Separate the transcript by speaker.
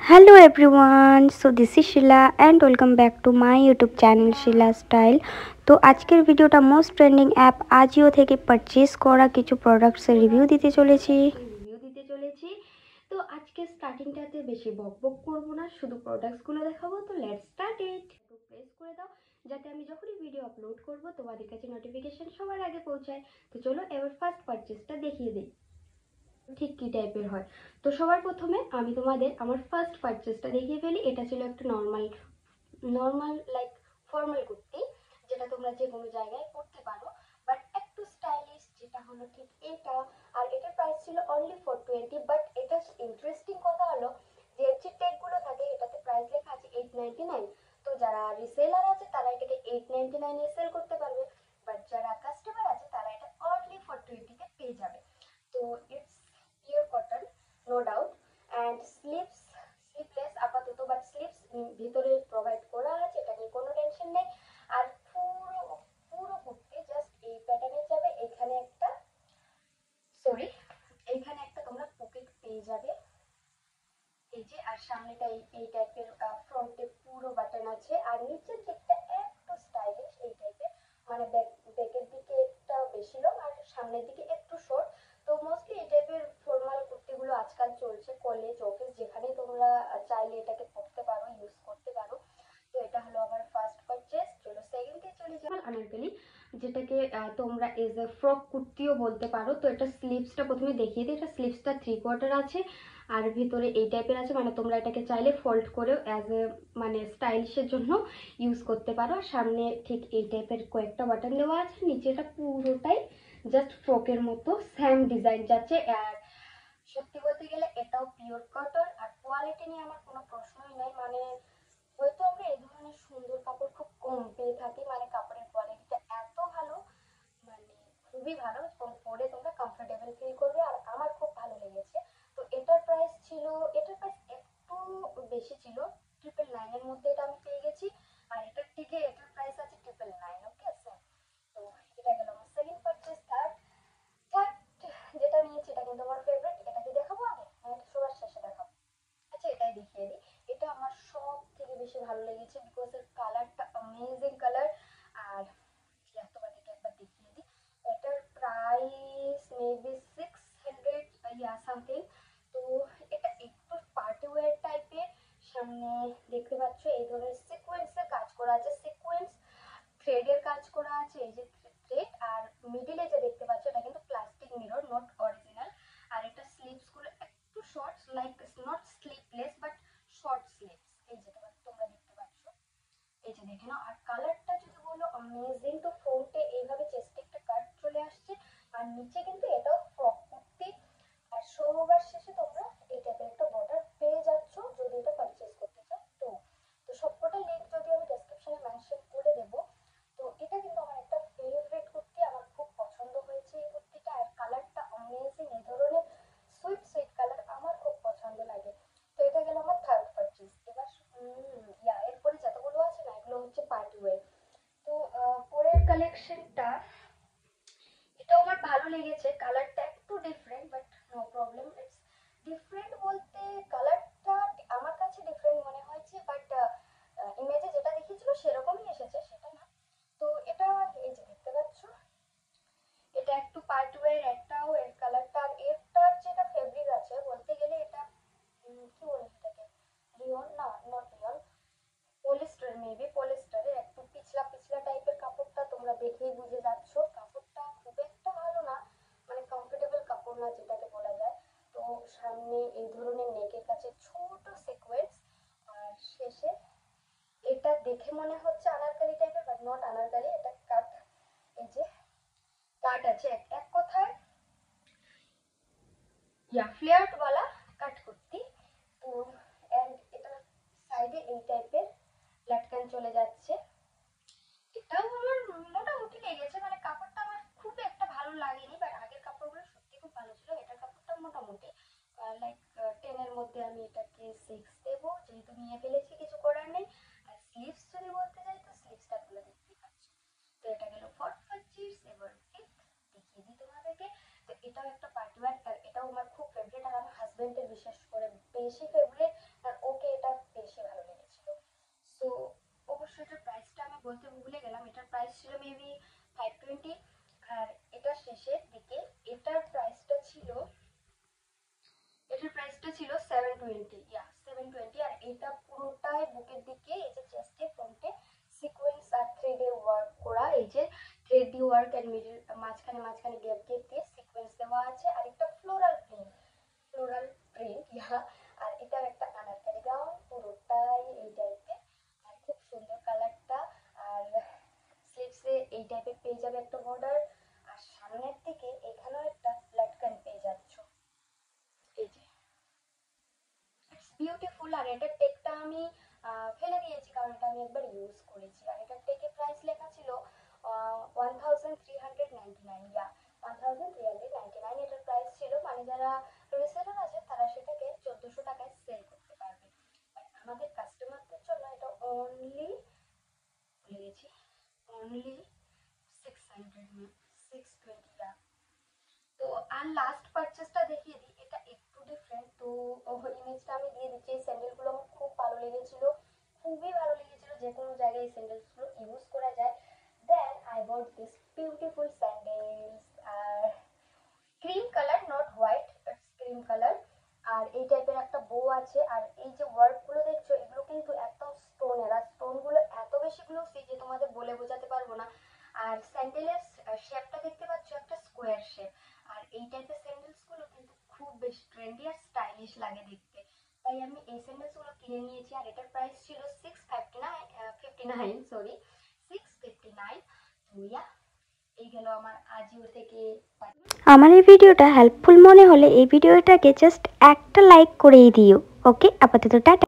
Speaker 1: hello everyone, so this is Sheila and welcome back to my youtube channel Sheila style. তো আজকের ভিডিওটা most trending app আজিও থেকে purchase করা কিছু প্রোডাক্টসের রিভিউ দিতে চলেছি। রিভিউ দিতে চলেছি। তো আজকে স্টার্টিংটাতে বেশি বক বক করব না, শুধু প্রোডাক্টসগুলো দেখাবো, তো লেটস স্টার্ট ইট প্রেস করে দাও, যাতে আমি যখনই ভিডিও আপলোড করব, তোমাদের কাছে নোটিফিকেশন সবার আগে পৌঁছায়। তো চলো এবার ফার্স্ট পারচেসটা দেখিয়ে দিই। ঠিক কি টাইপের হয়? তো সবার প্রথমে আমি তোমাদের আমার ফার্স্ট পারচেসটা দেখিয়ে ফেলি। এটা ছিল একটা normal normal like formal kurti, যেটা তোমরা যে কোনো জায়গায় পড়তে পারো। বাট একটু স্টাইলিশ যেটা হলো ঠিক এটা। আর এটার প্রাইস ছিল অনলি ফোর টোয়েন্টি বাট এটা ইন্টারেস্টিং কথা হলো যে এর যে টেকগুলো থাকে এটাতে প্রাইস লেখা আছে এইট নাইনটি নাইন তো যারা রিসেলার আছে তারা এটাকে এইট নাইনটি নাইনে সেল করতে পারবে বাট যারা কাস্টমার আছে তারা এটা অনলি ফোর টোয়েন্টিতে পেয়ে যাবে তো it's pure cotton no doubt and sleeves sleeveless আপাতত বাট স্লিপস ভিতরে প্রোভাইড করা আছে এটা নিয়ে কোনো টেনশন নেই আর পুরো পুরো কুর্তি জাস্ট এই প্যাটার্নের যাবে এখানে একটা সরি এইখানে একটা তোমরা পকেট পেয়ে যাবে যে আর সামনেটা এই এই টাইপের ফ্রন্টে পুরো বাটন আছে, আর নিচের দিকটা একটু স্টাইলিশ এই টাইপের মানে ব্যাক ব্যাকের দিকে একটা বেশি লং আর সামনের দিকে একটু শর্ট তো মোস্টলি এই টাইপের ফর্মাল কুর্তিগুলো আজকাল চলছে কলেজ অফিস যেখানেই তোমরা চাইলে এটাকে পরতে পারো ইউজ করতে পারো। তো এটা হলো আমার ফার্স্ট পারচেস চলো সেকেন্ডে চলে যাব আনারকলি যেটাকে তোমরা এজ এ ফ্রক কুর্তিও বলতে পারো। তো এটা স্লিভসটা প্রথমে দেখিয়ে দিই। এটা স্লিভসটা থ্রি কোয়ার্টার আছে। আর ভিতরে এই টাইপের আছে মানে তোমরা এটাকে চাইলে ফোল্ড করেও অ্যাজ এ মানে স্টাইলিশের জন্য ইউজ করতে পারো। সামনে ঠিক এই টাইপের কয়েকটা বাটন দেওয়া আছে, নিচেটা পুরোটাই জাস্ট ফ্রকের মতো স্যাম ডিজাইন যাচ্ছে। আর সত্যি বলতে গেলে এটাও পিওর কটন আর কোয়ালিটি নিয়ে আমার কোনো প্রশ্নই নেই মানে হয়তো আমরা এই ধরনের সুন্দর কাপড় খুব কম পেয়ে থাকি মানে কাপড়ের কোয়ালিটিটা এত ভালো মানে খুবই ভালো এবং পরে তোমরা কমফোর্টেবল ফিল করবে আর আমার খুব ভালো লেগেছে তো এটার প্রাইস ছিল এটার প্রাইস একটু বেশি ছিল ট্রিপল নাইনের মধ্যে এটা আমি পেয়ে গেছি আর এটার থেকে এটার প্রাইস আছে ট্রিপল নাইন ওকে স্যার তো এটা গেল আমার সেকেন্ড পারচেস থার্ড থার্ড যেটা নিয়েছি এটা কিন্তু আমার ফেভারিট এটাকে দেখাবো আগে না এটা সবার শেষে দেখাবো আচ্ছা এটাই দেখিয়ে দিই এটা আমার সব থেকে লেগেছে বিকজ এর কালারটা অ্যামেজিং কালার আর তোমাদেরকে একবার দেখিয়ে দিই। এটার price maybe six hundred yeah something তো এটা একটু পার্টি ওয়্যার টাইপের সামনে দেখতে পাচ্ছ, এই ধরনের সিকোয়েন্সের কাজ করা আছে। সিকোয়েন্স থ্রেডের কাজ করা আছে, এই যে থ্রেড আর মিডিলে যে দেখতে পাচ্ছ, এটা কিন্তু প্লাস্টিক মিরর নট অরিজিনাল আর এটা স্লিভসগুলো একটু short like not sleeveless but short sleeves এই যে তোমার- তোমরা দেখতে পাচ্ছ এই যে দেখে নাও। আর কালারটা যদি বলো অ্যামেজিং তো ফ্রন্টে এইভাবে চেস্টে একটা কাট চলে আসছে। আর নিচে কিন্তু এটাও ফ্রক কুর্তি আর সোমবার শেষে তোমরা লেগেছে আছে এক কথায় ইয়া ফ্লেয়ার্ড वाला কাট করতি। তো এন্ড এটা সাইডে এই টাইপের লাটকান চলে যাচ্ছে। বেশি ফেভারিট আর ওকে এটা বেশি ভালো লেগেছিল। সো অবশ্যই এটার প্রাইসটা আমি বলতে ভুলে গেলাম। এটার প্রাইস ছিল মেবি ফাইভ টোয়েন্টি আর এটা শেষের দিকে। এটার প্রাইসটা ছিল, এটার প্রাইসটা ছিল seven twenty yeah seven twenty আর এটা পুরোটাই বুকের দিকে এই যে চেস্টে ফ্রন্টে সিকোয়েন্স আর থ্রেডে ওয়ার্ক করা। এই যে thread D work and middle মাঝখানে মাঝখানে গ্যাপ দিয়ে এই টাইপের পেয়ে যাবে একটা বর্ডার আর সামনের দিকে এখানেও একটা লাটকান পেয়ে যাচ্ছ। এই যে। বিউটিফুল আর এটার টেকটা আমি ফেলে দিয়েছি কারণ এটা আমি একবার ইউজ করেছি। আর এটার টেকে প্রাইস লেখা ছিল one thousand three hundred ninety nine yeah one thousand ninety nine এটার প্রাইস ছিল। মানে যারা রিসেলার আছে, তারা সেটাকে চোদ্দোশো টাকায় সেল করতে পারবে। আমাদের কাস্টমারদের জন্য এটা অনলি ভুলে গেছি only six hundred six twenty তো আর লাস্ট পারচেসটা দেখিয়ে দিই, এটা একটু ডিফারেন্ট তো ইমেজটা আমি দিয়ে দিচ্ছি, এই স্যান্ডেলগুলো আমার খুব ভালো লেগেছিল, খুবই ভালো লেগেছিল, যে কোনো জায়গায় এই স্যান্ডেলসগুলো ইউজ করা যায়। Then I bought this beautiful sandals R cream colour not white cream colour আর এই টাইপের একটা বো আছে, আর এই যে ওয়ার্কগুলো দেখছ, এগুলো কিন্তু একদম স্টোনের আর স্টোনগুলো এত বেশি গ্লোসি যে তোমাদের বলে বোঝাতে পারব না। আর স্যান্ডেলের শেপটা দেখতে পাচ্ছ, একটা স্কোয়ার শেপ আর এই টাইপের স্যান্ডেলসগুলো কিন্তু খুব বেশ ট্রেন্ডি আর স্টাইলিশ লাগে দেখতে। তাই আমি এই স্যান্ডেলসগুলো কিনে নিয়েছি আর এটার প্রাইস ছিল six fifty nine fifty nine sorry six fifty nine তো ইয়া এই গেল আমার আজিও থেকে আমার এই ভিডিওটা হেল্পফুল মনে হলে এই ভিডিওটাকে জাস্ট একটা লাইক করেই দিও ওকে আপাতত টাটা।